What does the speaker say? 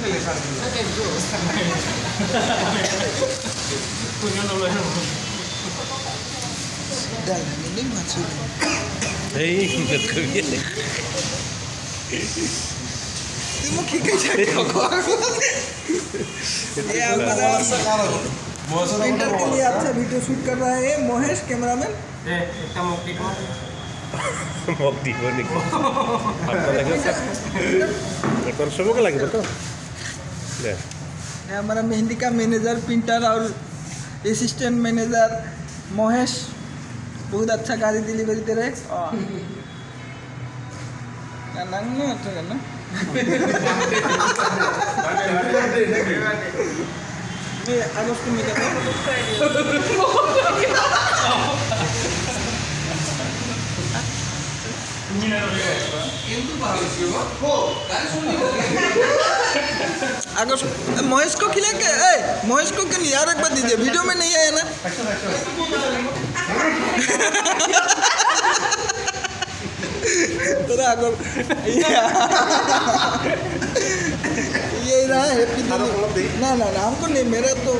পোহৰ পৰে এইফালে এই ये हमारा प्रिंटर के लिए अच्छा वीडियो शूट कर रहा है मोहेश कैमरामैन একটা মুখ দিব মোক দিব নেকি ভাবিব লাগিব তোৰ চবকে লাগিব তো हमारा मेहंदी का मैनेजर प्रिंटर और असिस्टेंट मैनेजर मोहेश। बहुत अच्छा गाड़ी डिलीवरी दे रहे। और करना ना? अच्छा अगस्त में महेश को खिला के ए महेश को क्यों यार एक बार दीजिए। वीडियो में नहीं आया ना? तेरा अगर ये रहा दिल्ली ना ना ना हमको नहीं मेरा तो